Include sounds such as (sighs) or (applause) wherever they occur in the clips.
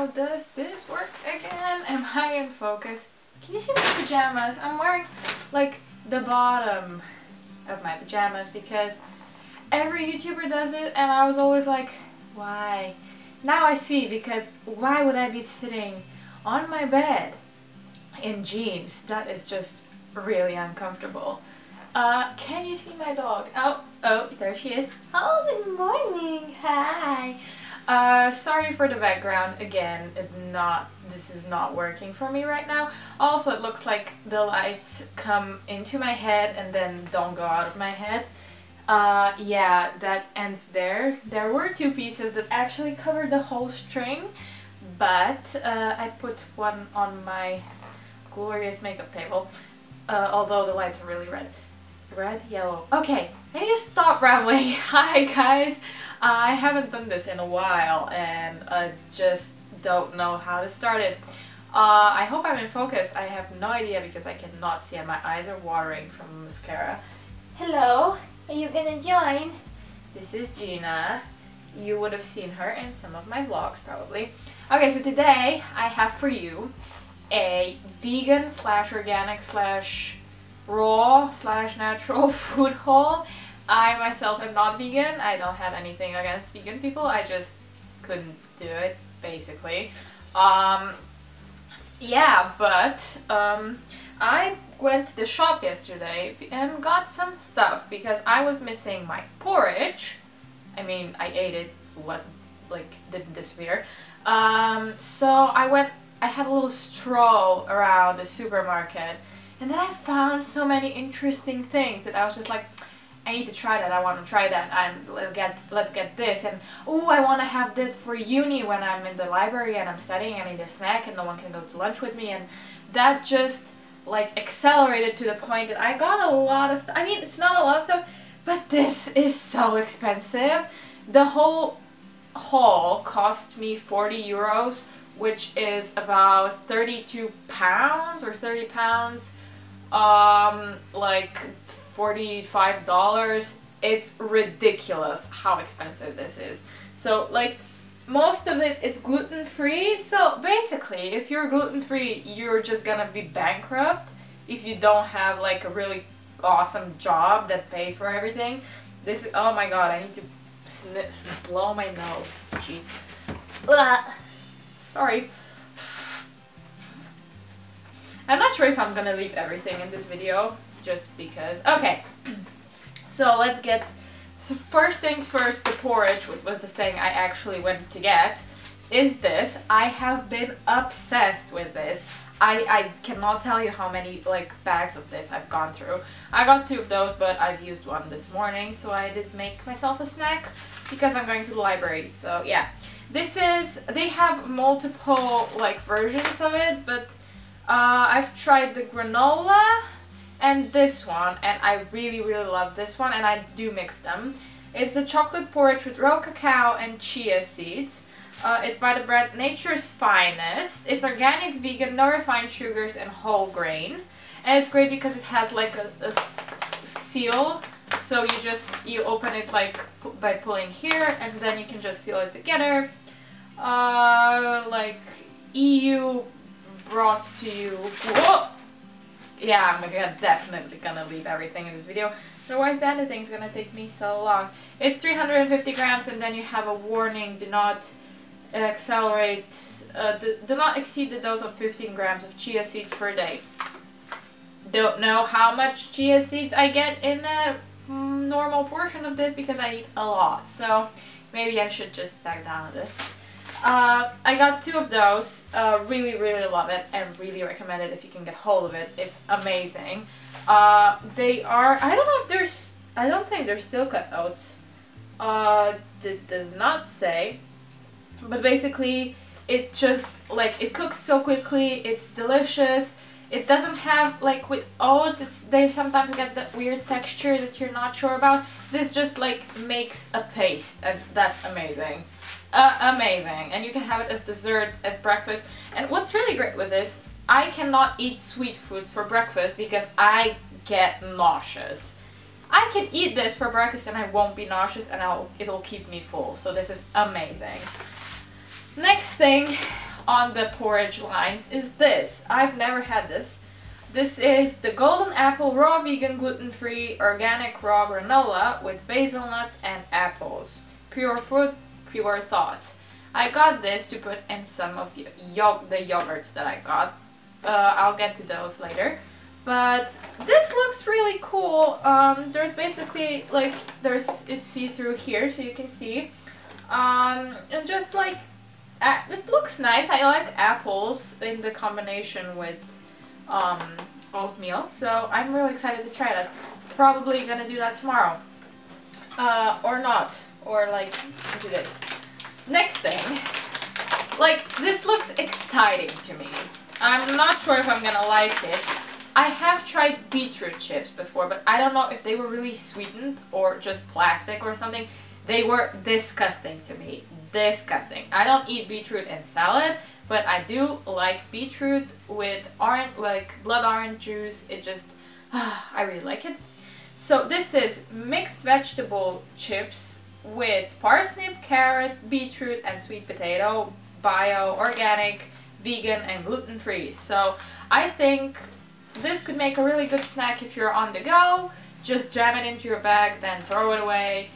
how does this work again? Am I in focus? Can you see my pajamas? I'm wearing like the bottom of my pajamas because every YouTuber does it and I was always like, why? Now I see because why would I be sitting on my bed in jeans? That is just really uncomfortable. Uh, can you see my dog? Oh, oh, there she is. Oh, good morning. Hi. Uh, sorry for the background. Again, it not this is not working for me right now. Also, it looks like the lights come into my head and then don't go out of my head. Uh, yeah, that ends there. There were two pieces that actually covered the whole string, but uh, I put one on my glorious makeup table, uh, although the lights are really red. Red, yellow. Okay, I need to stop rambling. (laughs) Hi guys! I haven't done this in a while and I just don't know how to start it. Uh, I hope I'm in focus. I have no idea because I cannot see and my eyes are watering from mascara. Hello, are you gonna join? This is Gina. You would have seen her in some of my vlogs probably. Okay, so today I have for you a vegan slash organic slash raw slash natural (laughs) food haul. I myself am not vegan. I don't have anything against vegan people. I just couldn't do it, basically. Um, yeah, but um, I went to the shop yesterday and got some stuff because I was missing my porridge. I mean, I ate it, what like didn't disappear. Um, so I went, I had a little stroll around the supermarket and then I found so many interesting things that I was just like, I need to try that, I want to try that, and let's get, let's get this, and oh, I want to have this for uni when I'm in the library and I'm studying and I need a snack and no one can go to lunch with me, and that just like accelerated to the point that I got a lot of stuff, I mean, it's not a lot of stuff, but this is so expensive. The whole haul cost me 40 euros, which is about 32 pounds or 30 pounds um, like $45. It's ridiculous how expensive this is. So like most of it it's gluten free. So basically if you're gluten free you're just gonna be bankrupt if you don't have like a really awesome job that pays for everything. This is, oh my god, I need to sniff, blow my nose. Jeez. Sorry. I'm not sure if I'm gonna leave everything in this video, just because. Okay, (clears throat) so let's get, first things first, the porridge, which was the thing I actually went to get, is this. I have been obsessed with this. I, I cannot tell you how many like bags of this I've gone through. I got two of those, but I've used one this morning, so I did make myself a snack because I'm going to the library. So yeah, this is, they have multiple like versions of it, but uh, I've tried the granola and this one and I really really love this one and I do mix them. It's the chocolate porridge with raw cacao and chia seeds. Uh, it's by the brand Nature's Finest. It's organic, vegan, no refined sugars and whole grain. And it's great because it has like a, a seal. So you just, you open it like by pulling here and then you can just seal it together. Uh, like EU brought to you. Whoa! Yeah, I'm gonna, definitely gonna leave everything in this video. Otherwise the is gonna take me so long. It's 350 grams and then you have a warning, do not accelerate, uh, do, do not exceed the dose of 15 grams of chia seeds per day. Don't know how much chia seeds I get in a mm, normal portion of this because I eat a lot. So maybe I should just back down on this. Uh, I got two of those. Uh, really, really love it and really recommend it if you can get hold of it. It's amazing. Uh, they are, I don't know if there's, I don't think they're still cut oats. Uh, it does not say. But basically, it just, like, it cooks so quickly. It's delicious. It doesn't have, like, with oats, it's, they sometimes get that weird texture that you're not sure about. This just, like, makes a paste, and that's amazing uh, amazing. And you can have it as dessert, as breakfast. And what's really great with this, I cannot eat sweet foods for breakfast because I get nauseous. I can eat this for breakfast and I won't be nauseous and I'll, it'll keep me full. So this is amazing. Next thing, on the porridge lines is this. I've never had this. This is the Golden Apple Raw Vegan Gluten-Free Organic Raw Granola with Brazil nuts and apples. Pure fruit, pure thoughts. I got this to put in some of the yogurts that I got. Uh, I'll get to those later. But this looks really cool. Um, there's basically like, there's it's see-through here so you can see. Um, and just like, it looks nice. I like apples in the combination with um, oatmeal. So I'm really excited to try that. Probably gonna do that tomorrow. Uh, or not. Or like, do this. Next thing. Like, this looks exciting to me. I'm not sure if I'm gonna like it. I have tried beetroot chips before, but I don't know if they were really sweetened or just plastic or something. They were disgusting to me. Disgusting. I don't eat beetroot in salad, but I do like beetroot with orange, like blood orange juice. It just, (sighs) I really like it. So this is mixed vegetable chips with parsnip, carrot, beetroot, and sweet potato, bio, organic, vegan, and gluten-free. So I think this could make a really good snack if you're on the go. Just jam it into your bag, then throw it away.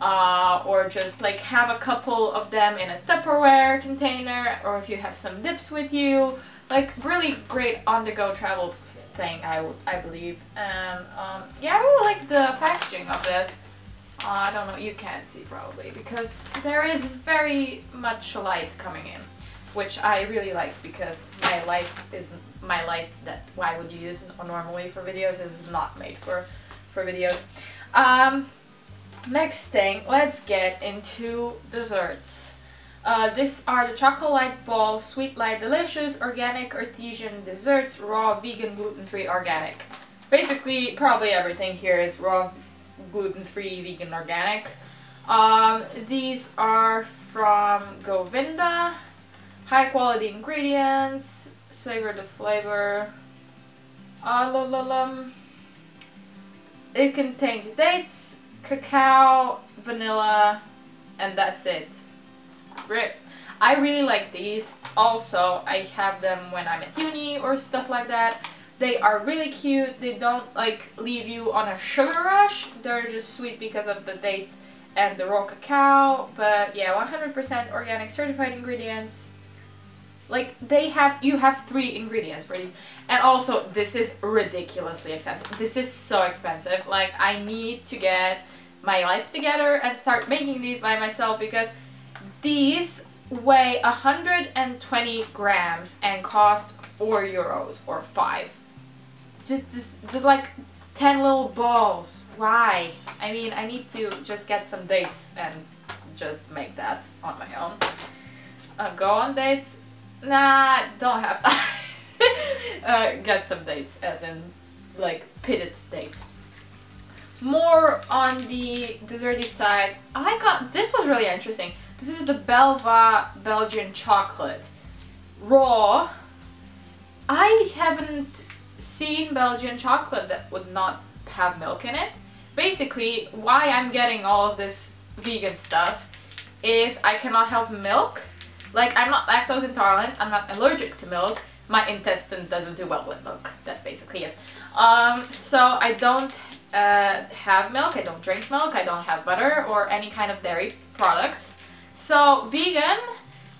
Uh, or just like have a couple of them in a Tupperware container or if you have some dips with you. Like really great on-the-go travel thing, I, I believe. And um, yeah, I really like the packaging of this. Uh, I don't know, you can't see probably because there is very much light coming in which I really like because my light is my light that why would you use normally for videos it was not made for for videos. Um, next thing let's get into desserts. Uh, these are the chocolate light ball sweet light delicious organic artesian desserts raw vegan gluten-free organic. Basically probably everything here is raw gluten-free vegan organic um, these are from Govinda high quality ingredients, savor the flavor. Uh, it contains dates, cacao, vanilla, and that's it. Rip. I really like these. Also, I have them when I'm at uni or stuff like that. They are really cute. They don't like leave you on a sugar rush. They're just sweet because of the dates and the raw cacao. But yeah, 100% organic certified ingredients. Like they have, you have three ingredients for these. And also this is ridiculously expensive. This is so expensive. Like I need to get my life together and start making these by myself because these weigh 120 grams and cost 4 euros or 5. Just, like 10 little balls. Why? I mean, I need to just get some dates and just make that on my own. Uh, go on dates Nah, don't have that. (laughs) uh, get some dates, as in, like, pitted dates. More on the desserty side, I got, this was really interesting. This is the Belva Belgian chocolate. Raw. I haven't seen Belgian chocolate that would not have milk in it. Basically, why I'm getting all of this vegan stuff is I cannot have milk like, I'm not lactose intolerant, I'm not allergic to milk, my intestine doesn't do well with milk. That's basically it. Um, so I don't uh, have milk, I don't drink milk, I don't have butter or any kind of dairy products. So vegan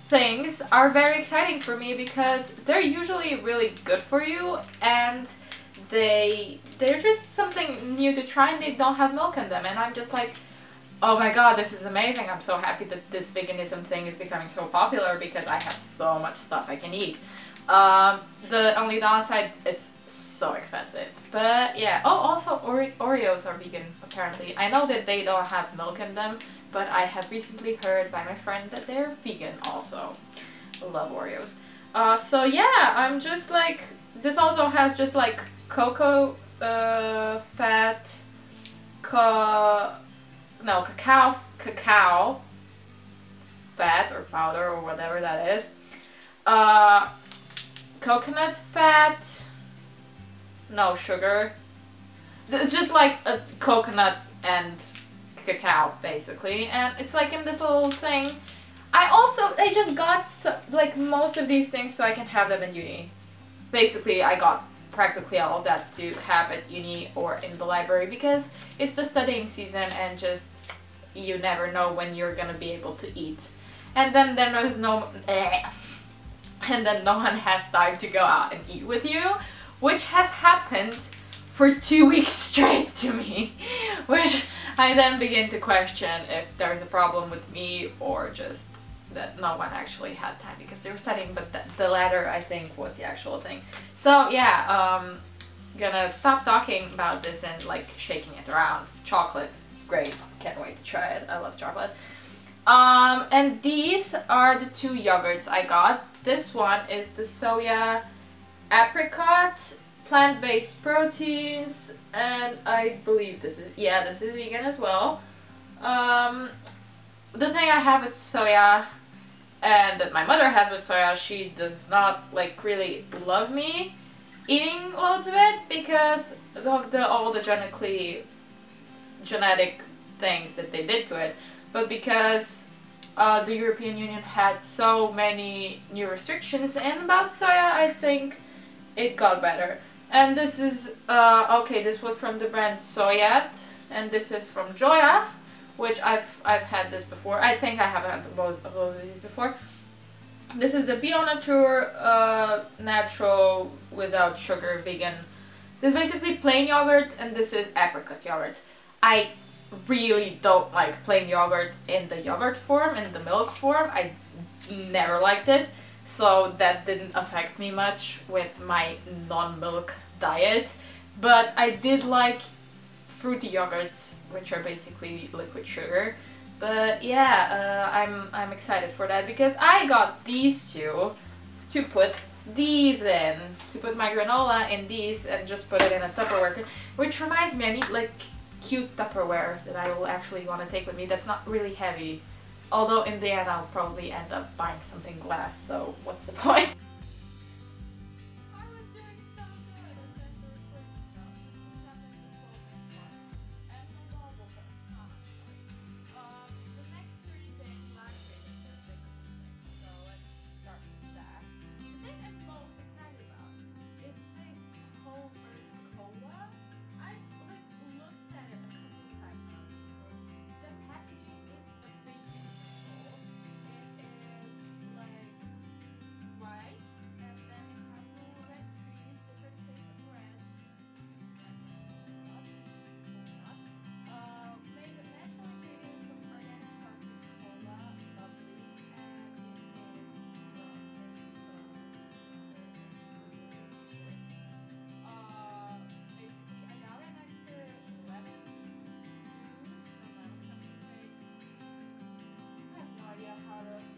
things are very exciting for me because they're usually really good for you and they they're just something new to try and they don't have milk in them and I'm just like oh my god, this is amazing. I'm so happy that this veganism thing is becoming so popular because I have so much stuff I can eat. Um, the only downside, it's so expensive. But yeah, oh, also Ore Oreos are vegan apparently. I know that they don't have milk in them, but I have recently heard by my friend that they're vegan also. Love Oreos. Uh, so yeah, I'm just like, this also has just like cocoa uh, fat, co no, cacao, cacao fat or powder or whatever that is. Uh, coconut fat, no sugar. It's just like a coconut and cacao basically and it's like in this little thing. I also, I just got like most of these things so I can have them in uni. Basically, I got practically all of that to have at uni or in the library because it's the studying season and just you never know when you're gonna be able to eat. And then there is no eh, and then no one has time to go out and eat with you, which has happened for two (laughs) weeks straight to me, (laughs) which I then begin to question if there's a problem with me or just that no one actually had time because they were studying, but the, the latter I think was the actual thing. So yeah, um, gonna stop talking about this and like shaking it around. Chocolate, great, can't wait to try it, I love chocolate. Um, and these are the two yogurts I got. This one is the soya apricot plant-based proteins and I believe this is yeah this is vegan as well. Um, the thing I have with soya and that my mother has with soya she does not like really love me eating loads of it because of the all the genetically genetic things that they did to it. But because uh, the European Union had so many new restrictions in about soya I think it got better and this is, uh, okay, this was from the brand Soyat, and this is from Joya, which I've, I've had this before. I think I have had both, of these before. This is the Bio Nature uh, natural without sugar vegan. This is basically plain yogurt and this is apricot yogurt. I really don't like plain yogurt in the yogurt form, in the milk form. I never liked it so that didn't affect me much with my non-milk diet but I did like fruity yogurts which are basically liquid sugar but yeah uh, I'm, I'm excited for that because I got these two to put these in to put my granola in these and just put it in a Tupperware which reminds me I need like cute Tupperware that I will actually want to take with me that's not really heavy Although in the end I'll probably end up buying something glass, so what's the (laughs) point? tomorrow.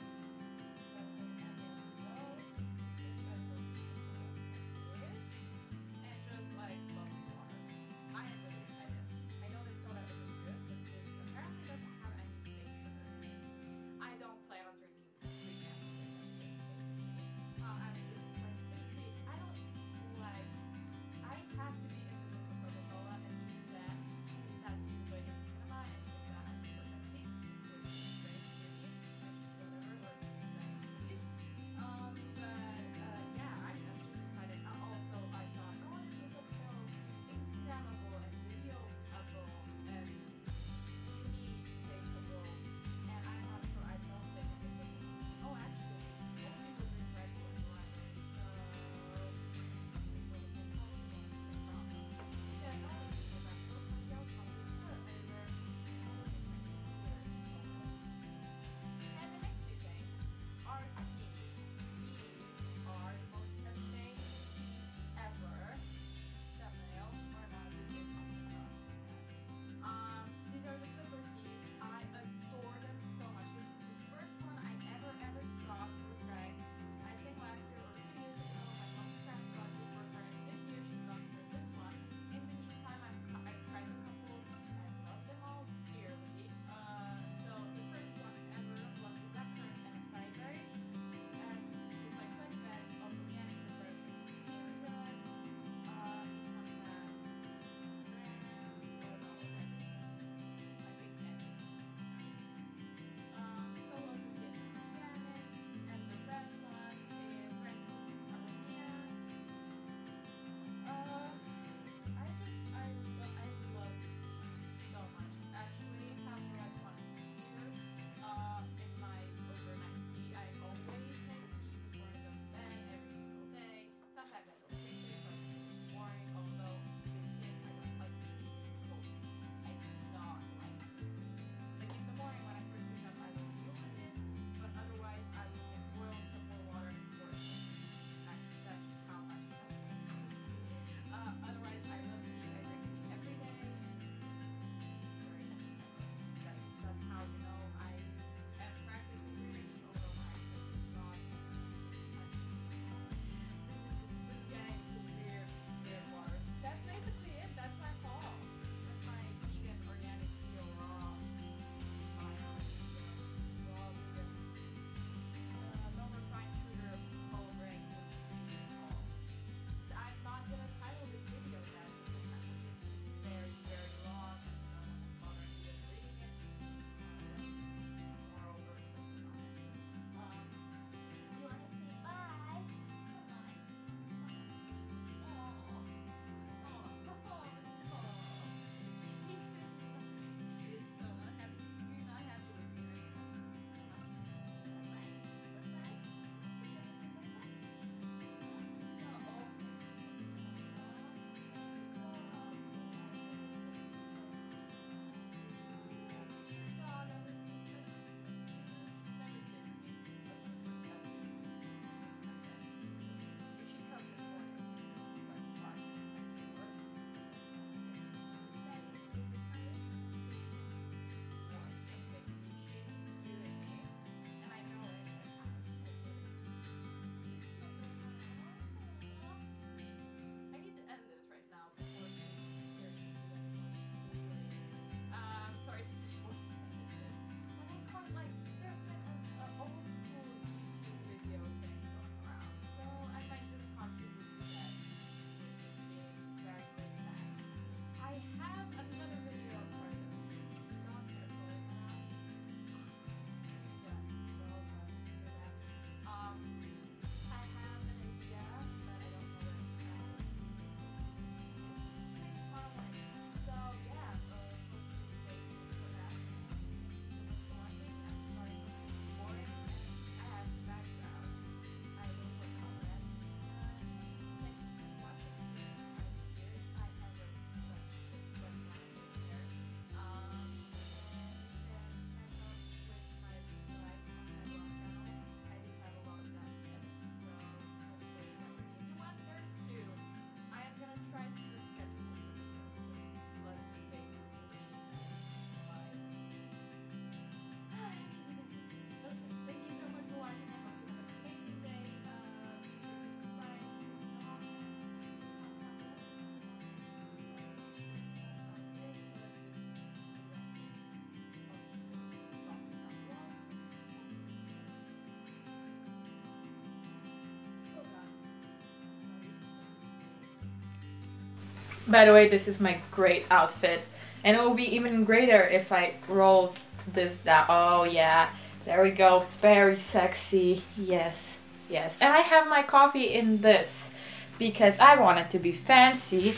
By the way, this is my great outfit. And it will be even greater if I roll this down. Oh yeah, there we go. Very sexy. Yes, yes. And I have my coffee in this because I want it to be fancy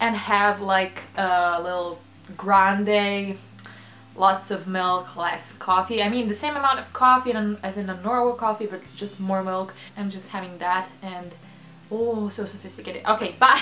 and have like a little grande lots of milk, less coffee. I mean the same amount of coffee as in a normal coffee but just more milk. I'm just having that and oh so sophisticated. Okay (laughs) bye!